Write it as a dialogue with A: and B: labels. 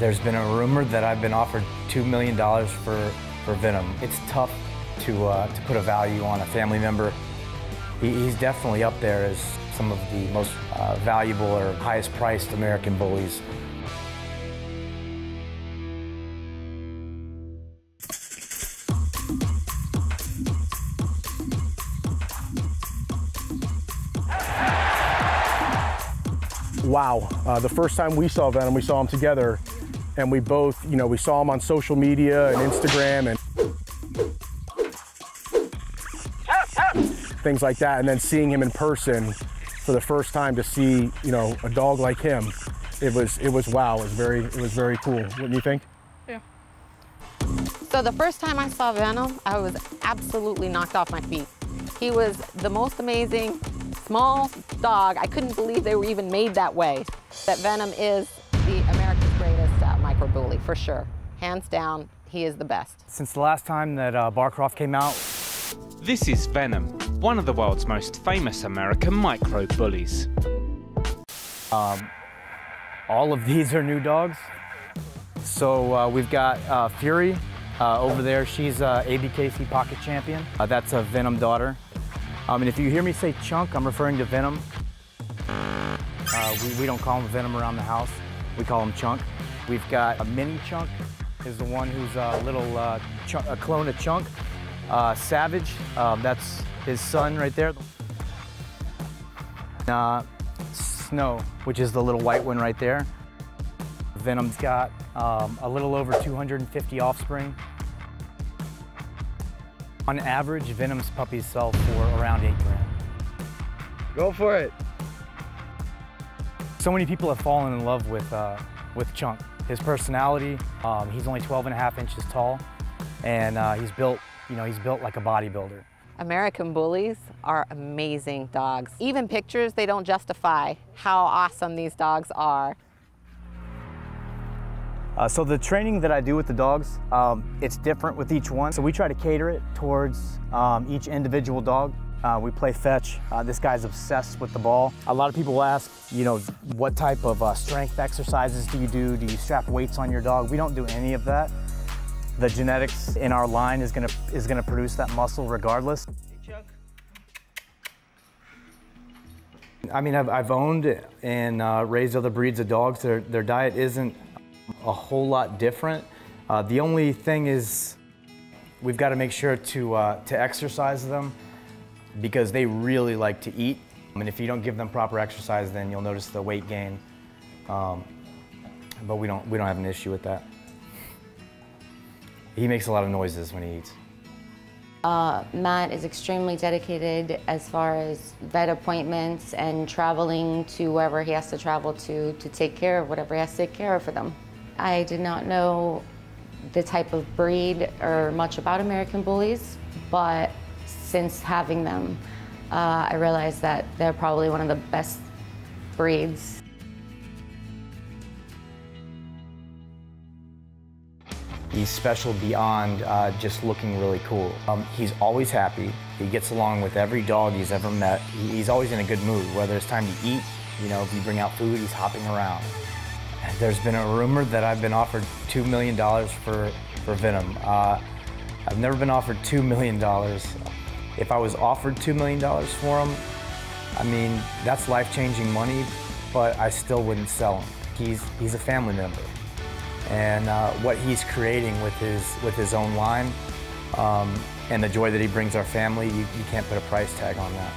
A: There's been a rumor that I've been offered $2 million for, for Venom. It's tough to, uh, to put a value on a family member. He, he's definitely up there as some of the most uh, valuable or highest priced American bullies.
B: wow. Uh, the first time we saw Venom, we saw him together, and we both, you know, we saw him on social media and Instagram and things like that, and then seeing him in person for the first time to see, you know, a dog like him, it was it was wow. It was very it was very cool. Wouldn't you think?
C: Yeah.
D: So the first time I saw Venom, I was absolutely knocked off my feet. He was the most amazing small dog. I couldn't believe they were even made that way. That Venom is the America's for sure. Hands down, he is the best.
A: Since the last time that uh, Barcroft came out,
E: This is Venom, one of the world's most famous American micro bullies.
A: all of these are new dogs. So uh, we've got uh, Fury uh, over there. She's uh, ABKC Pocket Champion. Uh, that's a Venom daughter. Um, and if you hear me say Chunk, I'm referring to Venom. Uh, we, we don't call him Venom around the house. We call him Chunk. We've got a mini Chunk, is the one who's a little uh, chunk, a clone of Chunk. Uh, Savage, um, that's his son right there. Uh, Snow, which is the little white one right there. Venom's got um, a little over 250 offspring. On average, Venom's puppies sell for around eight grand.
F: Go for it.
A: So many people have fallen in love with, uh, with Chunk. His personality, um, he's only 12 and a half inches tall, and uh, he's built, you know, he's built like a bodybuilder.
D: American bullies are amazing dogs. Even pictures, they don't justify how awesome these dogs are.
A: Uh, so the training that I do with the dogs, um, it's different with each one. So we try to cater it towards um, each individual dog. Uh, we play fetch. Uh, this guy's obsessed with the ball. A lot of people ask, you know, what type of uh, strength exercises do you do? Do you strap weights on your dog? We don't do any of that. The genetics in our line is gonna is gonna produce that muscle regardless. I mean, I've, I've owned and uh, raised other breeds of dogs. Their, their diet isn't a whole lot different. Uh, the only thing is we've got to make sure to, uh, to exercise them because they really like to eat. And if you don't give them proper exercise, then you'll notice the weight gain. Um, but we don't, we don't have an issue with that. He makes a lot of noises when he eats.
G: Uh, Matt is extremely dedicated as far as vet appointments and traveling to wherever he has to travel to to take care of whatever he has to take care of for them. I did not know the type of breed or much about American bullies, but since having them, uh, I realized that they're probably one of the best breeds
A: He's special beyond uh, just looking really cool. Um, he's always happy. He gets along with every dog he's ever met. He's always in a good mood. Whether it's time to eat, you know, if you bring out food, he's hopping around. There's been a rumor that I've been offered $2 million for, for Venom. Uh, I've never been offered $2 million. If I was offered $2 million for him, I mean, that's life-changing money, but I still wouldn't sell him. He's, he's a family member and uh, what he's creating with his with his own line um, and the joy that he brings our family, you, you can't put a price tag on that.